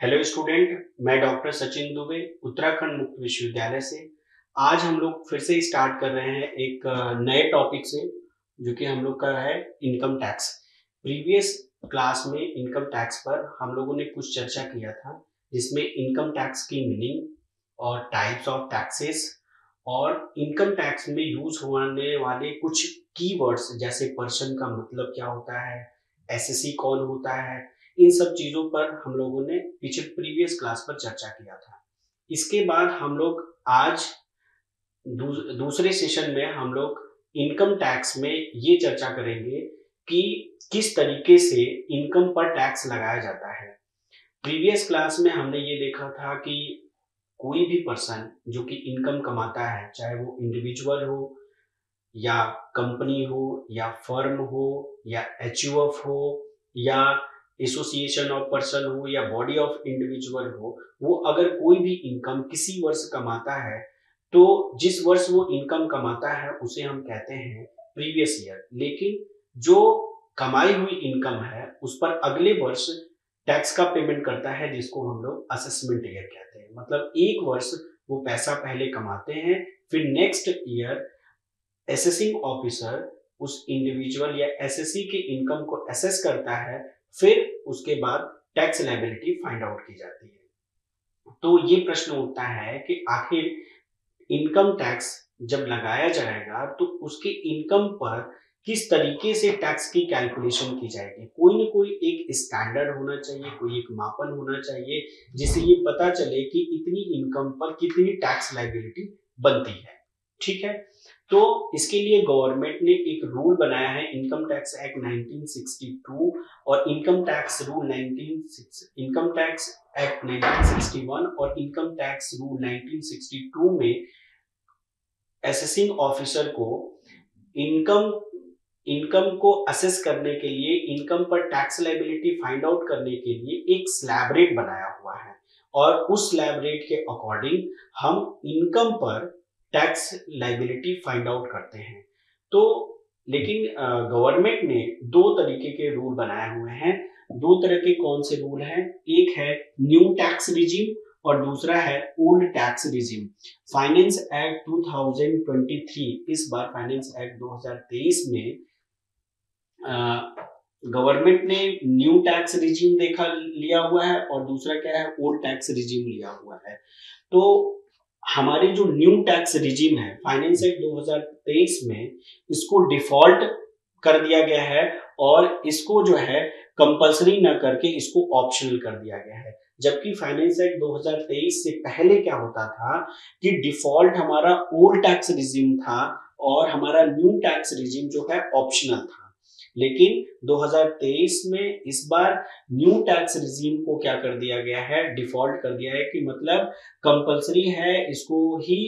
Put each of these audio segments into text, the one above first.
Hello student मैं doctor Sachin Dubey, Uttarakhand मुक्त विश्वविद्यालय से। आज हम लोग फिर से स्टार्ट कर रहे हैं एक नए टॉपिक से, जो कि हम लोग का है इनकम टैक्स प्रीवियस क्लास में इनकम टैक्स पर हम लोगों ने कुछ चर्चा किया था, जिसमें इनकम टैक्स की मीनिंग और टाइप्स ऑफ़ टैक्सेस और इनकम टैक्स में यूज़ होने वाले कुछ कीवर्ड्स जैसे पर्सन का मतलब क्या होता है एसएससी कौन होता है इन सब चीज़ों पर हम लोगों ने पिछले प्रीवियस क्लास पर चर्चा किया था। इसके बाद हम लोग आज दूसरे सेशन में हम लोग इनकम टैक्स में ये चर्चा करेंगे कि किस तरीके से इनकम पर टैक्स लगाया जाता है। प्रीवियस क्लास में हमने ये देखा था कि कोई भी पर्सन जो कि इनकम कमाता है, चाहे वो इंडिविजुअल हो या कंपनी हो या फर्म हो या एच हो या एसोसिएशन ऑफ़ पर्सन हो या बॉडी ऑफ़ इंडिविजुअल हो, वो अगर कोई भी इनकम किसी वर्ष कमाता है तो जिस वर्ष वो इनकम कमाता है, उसे हम कहते हैं प्रीवियस ईयर लेकिन जो कमाई हुई इनकम है, उस पर अगले वर्ष टैक्स का पेमेंट करता है, जिसको हम लोग असेसमेंट ईयर कहते हैं। मतलब एक वर्ष वो पैसा पहले कमाते हैं, फिर नेक्स्ट ईयर एसेसिंग ऑफिसर उस इंडिविजुअल या एसएससी के इनकम को एसेस करता है फिर उसके बाद टैक्स लाइबिलिटी फाइंड आउट की जाती है। तो ये प्रश्न उठता है कि आखिर इनकम टैक्स जब लगाया जाएगा तो उसके इनकम पर किस तरीके से टैक्स की कैलकुलेशन की जाएगी? कोई ना कोई एक स्टैंडर्ड होना चाहिए, कोई एक मापन होना चाहिए, जिससे ये पता चले कि इतनी इनकम पर कितनी टैक्स लाइबिलिटी बनती है। ठीक है? तो इसके लिए गवर्नमेंट ने एक रूल बनाया है इनकम टैक्स एक्ट 1962 और income tax rule 19 income tax act 1961 और इनकम टैक्स रूल 1962 में असेसिंग ऑफिसर को इनकम इनकम को असेस करने के लिए इनकम पर टैक्स लाइबिलिटी फाइंड आउट करने के लिए एक स्लैब रेट बनाया हुआ है। और उस स्लैब रेट के अकॉर्डिंग हम इनकम पर टैक्स लाइबिलिटी फाइंड आउट करते हैं। तो लेकिन गवर्नमेंट ने दो तरीके के रूल बनाए हुए हैं। दो तरह के कौन से रूल हैं? एक है न्यू टैक्स रिजीम और दूसरा है old tax regime finance act 2023 इस बार फाइनेंस एक्ट 2023 में गवर्नमेंट ने न्यू टैक्स रिजीम देखा, लिया हुआ है और दूसरा क्या है? ओल्ड टैक्स रिजीम लिया हुआ है। तो हमारे जो न्यू टैक्स रिजीम है फाइनेंस एक्ट 2023 में इसको डिफ़ॉल्ट कर दिया गया है और इसको जो है कंपलसरी ना करके इसको ऑप्शनल कर दिया गया है। जबकि फाइनेंस एक्ट 2023 से पहले क्या होता था कि डिफ़ॉल्ट हमारा ओल्ड टैक्स रिजीम था और हमारा न्यू टैक्स रिजीम जो है ऑप्शनल था। लेकिन 2023 में इस बार न्यू टैक्स रिजीम को क्या कर दिया गया है? डिफ़ॉल्ट कर दिया है कि मतलब कंपलसरी है, इसको ही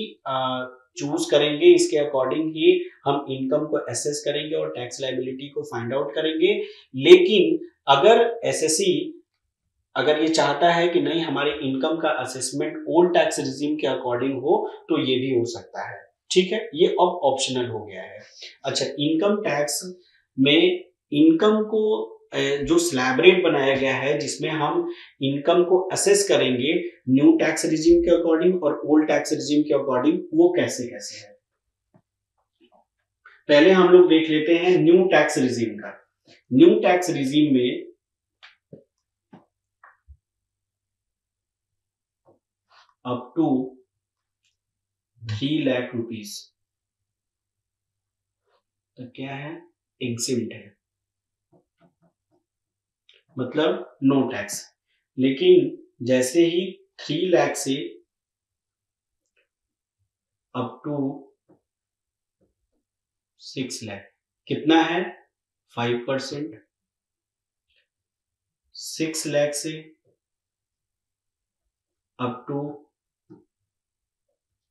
चूज़ करेंगे, इसके अकॉर्डिंग ही हम इनकम को एसेस करेंगे और टैक्स लाइबिलिटी को फाइंड आउट करेंगे। लेकिन अगर एसएससी अगर ये चाहता है कि नहीं, हमारे इनकम का असेसमेंट ओल्ड टैक्स रिजीम के अकॉर्डिंग हो तो ये भी हो सकता है। ठीक है? ये अब ऑप्शनल हो गया है। अच्छा इनकम टैक्स में इनकम को जो स्लैब रेट बनाया गया है, जिसमें हम इनकम को असेस करेंगे, न्यू टैक्स रिजीम के अकॉर्डिंग और ओल्ड टैक्स रिजीम के अकॉर्डिंग, वो कैसे कैसे है? पहले हम लोग देख लेते हैं न्यू टैक्स रिजीम का। न्यू टैक्स रिजीम में up to three lakh rupees तो क्या है? एग्जिम्ट है। मतलब नो टैक्स लेकिन जैसे ही थ्री लैख से अप टू सिक्स लैख कितना है? फाइव परसेंट सिक्स लैख से अप टू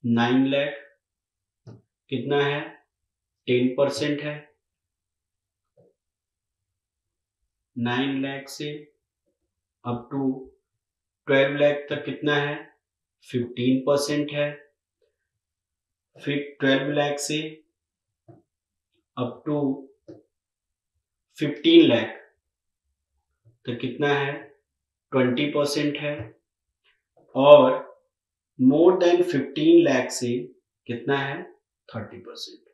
नाइन लैख कितना है? टेन परसेंट है। नाइन लैख से अप टू ट्वेल्व लैख तक कितना है? फिफ्टीन परसेंट है। फिर ट्वेल्व लैख से अप टू फिफ्टीन लैख तक कितना है? ट्वेंटी परसेंट है। और मोर देन फिफ्टीन लैख से कितना है? थर्टी परसेंट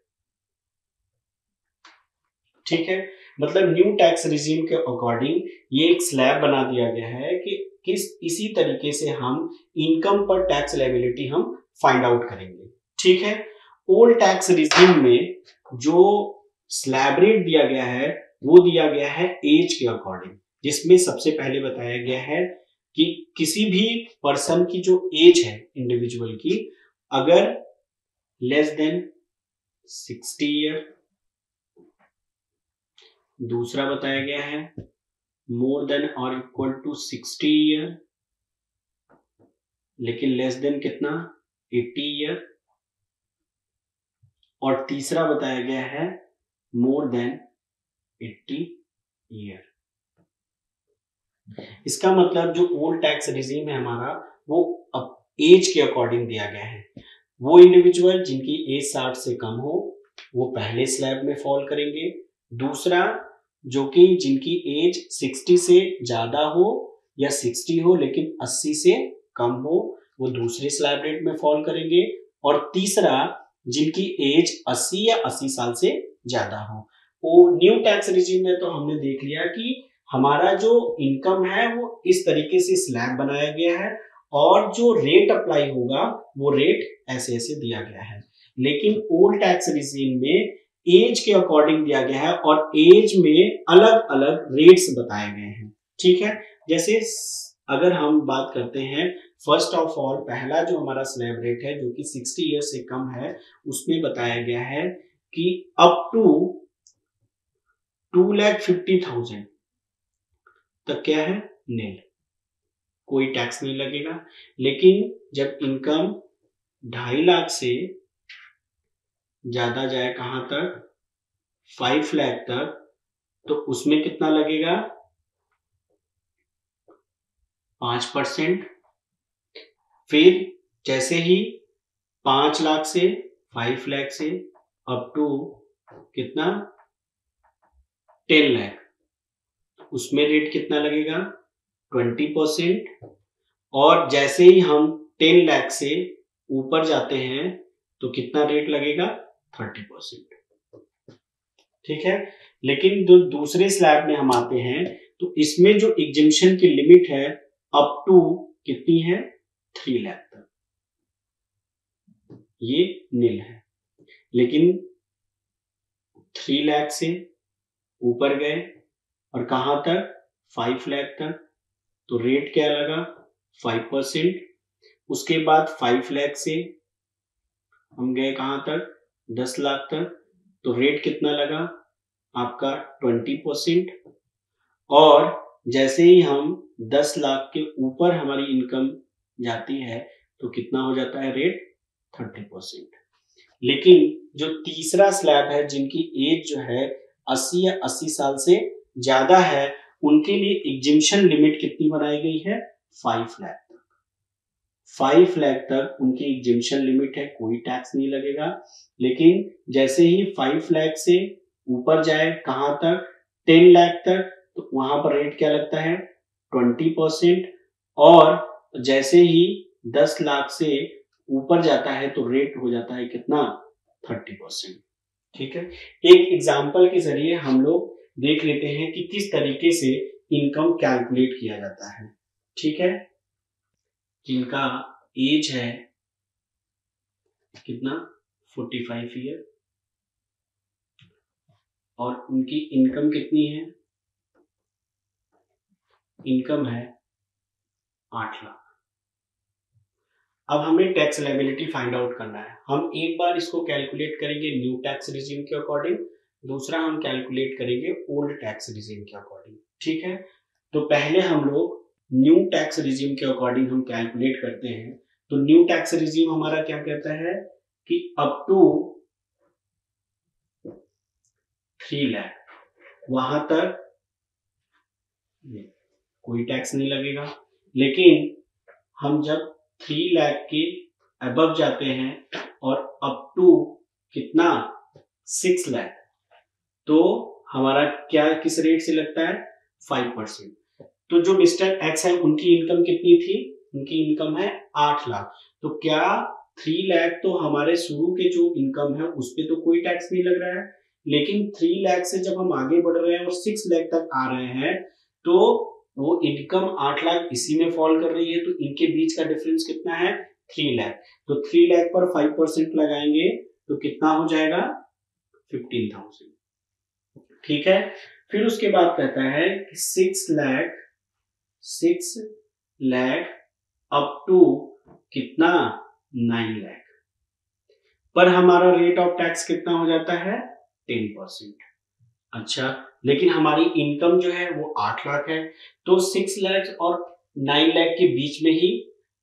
ठीक है? मतलब न्यू टैक्स रिजीम के अकॉर्डिंग ये एक स्लैब बना दिया गया है कि किस, इसी तरीके से हम इनकम पर टैक्स लाइबिलिटी हम फाइंड आउट करेंगे। ठीक है? ओल्ड टैक्स रिजीम में जो स्लैब रेट दिया गया है, वो दिया गया है एज के अकॉर्डिंग जिसमें सबसे पहले बताया गया है कि किसी भी पर्सन की जो एज है इंडिविजुअल की, अगर लेस देन सिक्सटी ईयर दूसरा बताया गया है मोर देन और इक्वल टू सिक्सटी ईयर लेकिन लेस देन कितना? एट्टी ईयर और तीसरा बताया गया है मोर देन एट्टी ईयर इसका मतलब जो ओल्ड टैक्स रिजीम है हमारा, वो अब एज के अकॉर्डिंग दिया गया है। वो इंडिविजुअल जिनकी एज साठ से कम हो, वो पहले स्लैब में फॉल करेंगे। दूसरा जो कि जिनकी एज 60 से ज़्यादा हो या 60 हो लेकिन 80 से कम हो, वो दूसरे स्लैब रेट में फॉल करेंगे। और तीसरा, जिनकी एज 80 या 80 साल से ज़्यादा हो। वो न्यू टैक्स रिजीम में तो हमने देख लिया कि हमारा जो इनकम है, वो इस तरीके से स्लैब बनाया गया है और जो रेट अप्लाई होगा, वो रेट ऐसे ऐसे दिया गया है। लेकिन ओल्ड टैक्स रिजीम में एज के अकॉर्डिंग दिया गया है और एज में अलग अलग रेट्स बताए गए हैं। ठीक है? जैसे अगर हम बात करते हैं फ़र्स्ट ऑफ़ ऑल पहला जो हमारा स्लैब रेट है, जो कि 60 ईयर से कम है, उसमें बताया गया है कि up to two lakh fifty thousand तक क्या है? नील कोई टैक्स नहीं लगेगा। लेकिन जब इनकम ढाई लाख से ज़्यादा जाए कहाँ तक? फाइव लैख तक। तो उसमें कितना लगेगा? पाँच परसेंट। फिर जैसे ही पाँच लाख से फाइव लैख से अप टू कितना? टेन लैख उसमें रेट कितना लगेगा? Twenty percent. और जैसे ही हम टेन लैख से ऊपर जाते हैं तो कितना रेट लगेगा? थर्टी परसेंट ठीक है? लेकिन जो दूसरे स्लैब में हम आते हैं तो इसमें जो एग्जिबिशन की लिमिट है अप टू कितनी है? थ्री लैख तक। ये नील है। लेकिन थ्री लैख से ऊपर गए, और कहाँ तक? फाइव लैख तक। तो रेट क्या लगा? फाइव परसेंट उसके बाद फाइव लैख से हम गए कहाँ तक? दस लाख तक। तो रेट कितना लगा? आपका ट्वेंटी परसेंट और जैसे ही हम दस लाख के ऊपर हमारी इनकम जाती है तो कितना हो जाता है रेट थर्टी परसेंट लेकिन जो तीसरा स्लैब है, जिनकी एज जो है अस्सी या अस्सी साल से ज़्यादा है, उनके लिए एग्जिबिशन लिमिट कितनी बनाई गई है? फाइव लैख फाइव लैख तक उनकी एग्जिबिशन लिमिट है, कोई टैक्स नहीं लगेगा। लेकिन जैसे ही फाइव लैख से ऊपर जाए, कहाँ तक? टेन लैख तक तो वहाँ पर रेट क्या लगता है? ट्वेंटी परसेंट और जैसे ही दस लाख से ऊपर जाता है तो रेट हो जाता है कितना? थर्टी परसेंट ठीक है? एक एग्ज़ाम्पल के ज़रिए हम लोग देख लेते हैं कि किस तरीके से इनकम कैलकुलेट किया जाता है। ठीक है? जिनका एज है कितना? फोर्टी फाइव ईयर और उनकी इनकम कितनी है? इनकम है आठ लाख। अब हमें टैक्स लाइबिलिटी फाइंड आउट करना है। हम एक बार इसको कैलकुलेट करेंगे न्यू टैक्स रिजीम के अकॉर्डिंग दूसरा हम कैलकुलेट करेंगे ओल्ड टैक्स रिजीम के अकॉर्डिंग ठीक है? तो पहले हम लोग न्यू टैक्स रिजीम के अकॉर्डिंग हम कैलकुलेट करते हैं तो न्यू टैक्स रिजीम हमारा क्या कहता है कि अप टू थ्री लैख वहाँ तक कोई टैक्स नहीं लगेगा। लेकिन हम जब थ्री लैख के अबव जाते हैं और अप टू कितना? सिक्स लैख तो हमारा क्या किस रेट से लगता है? फाइव परसेंट तो जो मिस्टर एक्स है उनकी इनकम कितनी थी? उनकी इनकम है आठ लाख। तो क्या थ्री लाख तो हमारे शुरू के जो इनकम है, उस पर तो कोई टैक्स नहीं लग रहा है? लेकिन थ्री लाख से जब हम आगे बढ़ रहे हैं और सिक्स लाख तक आ रहे हैं तो वो इनकम आठ लाख इसी में फॉल कर रही है तो इनके बीच का डिफरेंस कितना है? थ्री लाख तो थ्री लैख पर फाइव परसेंट लगाएँगे तो कितना हो जाएगा? फिफ्टीन थाउज़ेंड ठीक है? फिर उसके बाद कहता है कि six lakh six lakh up to कितना? नाइन लैख। पर हमारा रेट ऑफ़ टैक्स कितना हो जाता है? Ten percent. अच्छा लेकिन हमारी इनकम जो है वो आठ लाख है। तो सिक्स लैख और नाइन लैख के बीच में ही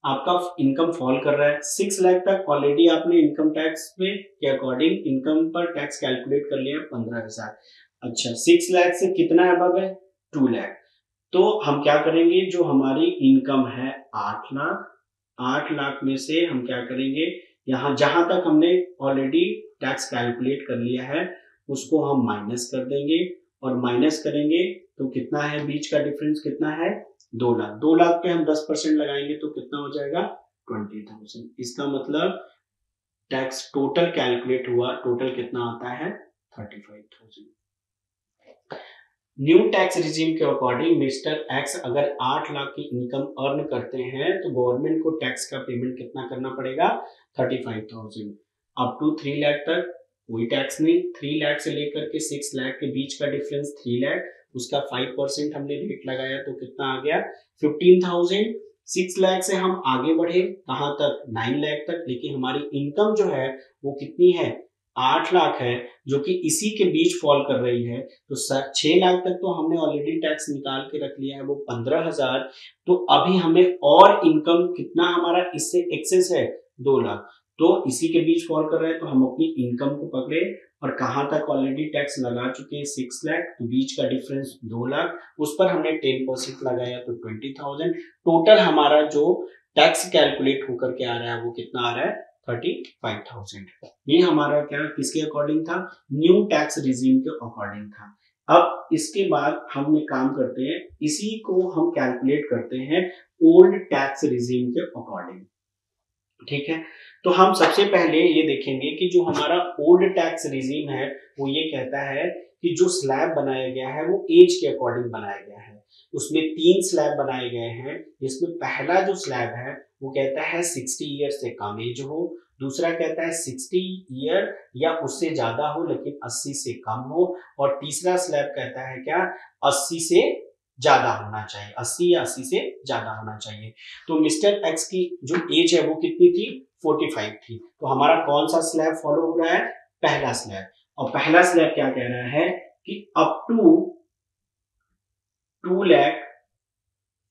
आपका इनकम फॉल कर रहा है। सिक्स लाख तक ऑलरेडी आपने इनकम टैक्स में के अकॉर्डिंग इनकम पर टैक्स कैलकुलेट कर लिया पंद्रह हज़ार। अच्छा सिक्स लाख से कितना अब है? टू लाख। तो हम क्या करेंगे? जो हमारी इनकम है आठ लाख आठ लाख में से हम क्या करेंगे? यहाँ जहाँ तक हमने ऑलरेडी टैक्स कैलकुलेट कर लिया है, उसको हम माइनस कर देंगे। और माइनस करेंगे तो कितना है? बीच का डिफरेंस कितना है? दो लाख। दो लाख पे हम दस परसेंट लगाएँगे तो कितना हो जाएगा? ट्वेंटी थाउज़ेंड इसका मतलब टैक्स टोटल कैलकुलेट हुआ टोटल कितना आता है? Thirty five thousand new tax regime के अकॉर्डिंग मिस्टर एक्स अगर आठ लाख की इनकम अर्न करते हैं तो गवर्नमेंट को टैक्स का पेमेंट कितना करना पड़ेगा? Thirty five thousand. Up to three lakh तक, कोई टैक्स नहीं। थ्री लाख से लेकर के सिक्स लाख के बीच का डिफरेंस थ्री लाख, उसका फाइव परसेंट हमने रेट लगाया तो कितना आ गया? Fifteen thousand. सिक्स लाख से हम आगे बढ़े, कहाँ तक? नाइन लाख तक। लेकिन हमारी इनकम जो है, वो कितनी है? आठ लाख है, जो कि इसी के बीच फॉल कर रही है। तो छह लाख तक तो हमने ऑलरेडी टैक्स निकाल के रख लिया है, वो पंद्रह हज़ार। तो अभी हमें और इनकम कितना हमारा इससे एक्सेस है? दो लाख। तो इसी के बीच फॉल कर रहा है तो हम अपनी इनकम को पकड़े और कहाँ तक ऑलरेडी टैक्स लगा चुके हैं? सिक्स लाख तो बीच का डिफरेंस दो लाख। उस पर हमने टेन परसेंट लगाया तो ट्वेंटी थाउज़ेंड टोटल हमारा जो टैक्स कैलकुलेट होकर के आ रहा है, वो कितना आ रहा है? थर्टी फाइव थाउज़ेंड ये हमारा क्या, किसके अकॉर्डिंग था? न्यू टैक्स रिजीम के अकॉर्डिंग था। अब इसके बाद हम एक काम करते हैं, इसी को हम कैलकुलेट करते हैं ओल्ड टैक्स रिजीम के अकॉर्डिंग ठीक है? तो हम सबसे पहले ये देखेंगे कि जो हमारा ओल्ड टैक्स रिजीम है, वो ये कहता है कि जो स्लैब बनाया गया है, वो एज के अकॉर्डिंग बनाया गया है। उसमें तीन स्लैब बनाए गए हैं, जिसमें पहला जो स्लैब है वो कहता है सिक्सटी ईयर से कम एज हो, दूसरा कहता है सिक्सटी ईयर या उससे ज़्यादा हो लेकिन अस्सी से कम हो, और तीसरा स्लैब कहता है क्या, अस्सी से ज़्यादा होना चाहिए, अस्सी या अस्सी से ज़्यादा होना चाहिए। तो मिस्टर एक्स की जो एज है वो कितनी थी? फोर्टी फाइव थी। तो हमारा कौन सा स्लैब फॉलो हो रहा है? पहला स्लैब और पहला स्लैब क्या कह रहा है कि up to two lakh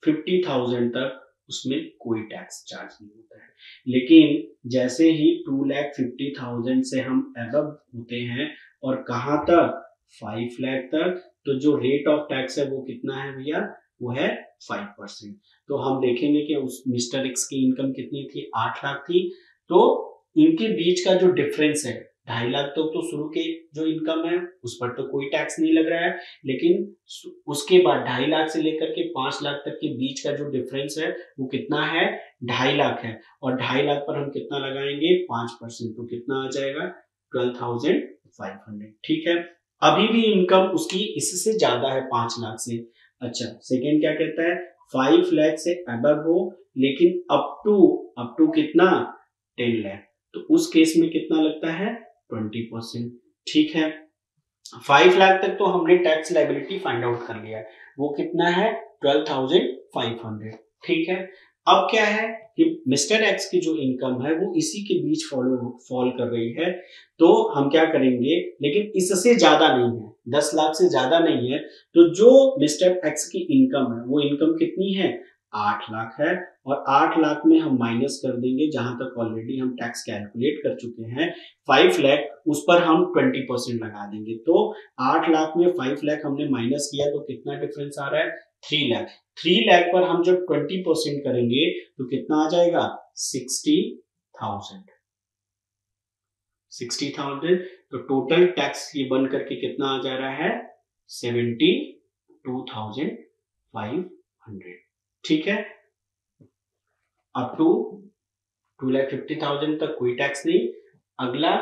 fifty thousand तक उसमें कोई टैक्स चार्ज नहीं होता है। लेकिन जैसे ही टू लैख फिफ्टी थाउज़ेंड से हम एबव होते हैं और कहाँ तक? फाइव लैख तक। तो जो रेट ऑफ़ टैक्स है वो कितना है भैया? वो है फाइव परसेंट तो हम देखेंगे कि उस मिस्टर एक्स की इनकम कितनी थी? आठ लाख थी। तो इनके बीच का जो डिफरेंस है ढाई लाख तक तो, तो शुरू के जो इनकम है उस पर तो कोई टैक्स नहीं लग रहा है। लेकिन उसके बाद ढाई लाख से लेकर के पाँच लाख तक के बीच का जो डिफरेंस है वो कितना है? ढाई लाख है। और ढाई लाख पर हम कितना लगाएँगे? पाँच परसेंट तो कितना आ जाएगा? ट्वेल्व थाउज़ेंड फाइव हंड्रेड ठीक है? अभी भी इनकम उसकी इससे ज़्यादा है पाँच लाख से। अच्छा सेकेंड क्या कहता है? फाइव लैख से अब हो लेकिन अप टू अप टू कितना? टेन लैख तो उस केस में कितना लगता है? ट्वेंटी परसेंट ठीक है? फाइव लाख तक तो हमने टैक्स लाइबिलिटी फाइंड आउट कर लिया। वो कितना है? ट्वेल्व थाउज़ेंड फाइव हंड्रेड ठीक है? अब क्या है? कि मिस्टर एक्स की जो इनकम है, वो इसी के बीच फॉलो फॉल कर रही है। तो हम क्या करेंगे? लेकिन इससे ज़्यादा नहीं है। दस लाख से ज़्यादा नहीं है। तो जो मिस्टर एक्स की इनकम है, वो इनकम कितनी है? आठ लाख है और आठ लाख में हम माइनस कर देंगे, जहाँ तक ऑलरेडी हम टैक्स कैलकुलेट कर चुके हैं फाइव लैख उस पर हम ट्वेंटी परसेंट लगा देंगे। तो आठ लाख में फाइव लैख हमने माइनस किया तो कितना डिफरेंस आ रहा है? थ्री लैख थ्री लैख पर हम जब ट्वेंटी परसेंट करेंगे तो कितना आ जाएगा? सिक्सटी थाउज़ेंड सिक्सटी थाउज़ेंड तो टोटल टैक्स ये बन करके कितना आ जा रहा है? Seventy two thousand five hundred ठीक है? Up to two lakh fifty thousand तक कोई टैक्स नहीं। अगला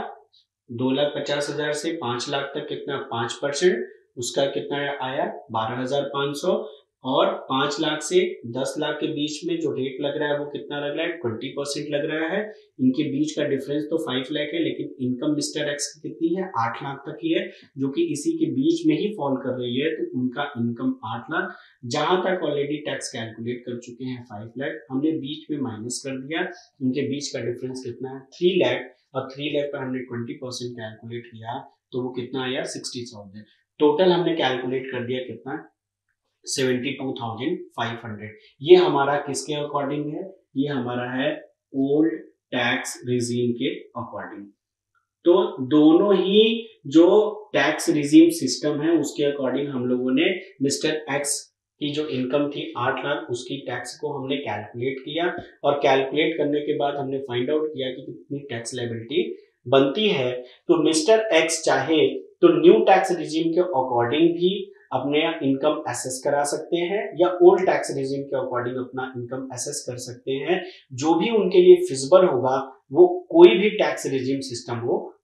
दो लाख पचास हज़ार से पाँच लाख तक कितना? पाँच परसेंट उसका कितना आया? बारह हज़ार पाँच सौ। और पाँच लाख से दस लाख के बीच में जो रेट लग रहा है वो कितना लग रहा है? ट्वेंटी परसेंट लग रहा है। इनके बीच का डिफरेंस तो फाइव लाख है, लेकिन इनकम मिस्टर एक्स की कितनी है? आठ लाख तक की है, जो कि इसी के बीच में ही फॉल कर रही है। तो उनका इनकम आठ लाख। जहाँ तक ऑलरेडी टैक्स कैलकुलेट कर चुके हैं फाइव लाख हमने बीच में माइनस कर दिया। इनके बीच का डिफरेंस कितना है? थ्री लाख और थ्री लाख पर हमने ट्वेंटी परसेंट कैलकुलेट किया तो वो कितना आया? सिक्सटी थाउज़ेंड टोटल हमने कैलकुलेट कर दिया कितना? Seventy two thousand five hundred. ये हमारा किसके अकॉर्डिंग है? ये हमारा है ओल्ड टैक्स रिजीम के अकॉर्डिंग तो दोनों ही जो टैक्स रिजीम सिस्टम है, उसके अकॉर्डिंग हम लोगों ने मिस्टर एक्स की जो इनकम थी आठ लाख, उसकी टैक्स को हमने कैलकुलेट किया और कैलकुलेट करने के बाद हमने फाइंड आउट किया कि कितनी टैक्स लाइबिलिटी बनती है। तो मिस्टर एक्स चाहे तो न्यू टैक्स रिजीम के अकॉर्डिंग भी अपने इनकम एसेस करा सकते हैं या ओल्ड टैक्स रिजीम के अकॉर्डिंग अपना इनकम एसेस कर सकते हैं। जो भी उनके लिए फिजबल होगा, वो कोई भी टैक्स रिजीम सिस्टम वो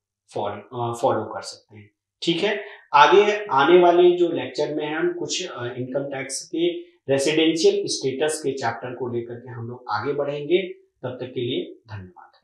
फॉलो कर सकते हैं। ठीक है? आगे आने वाले जो लेक्चर में हम कुछ इनकम टैक्स के रेसिडेंशियल स्टेटस के चैप्टर को लेकर के हम लोग आगे बढ़ेंगे। तब तक के लिए धन्यवाद।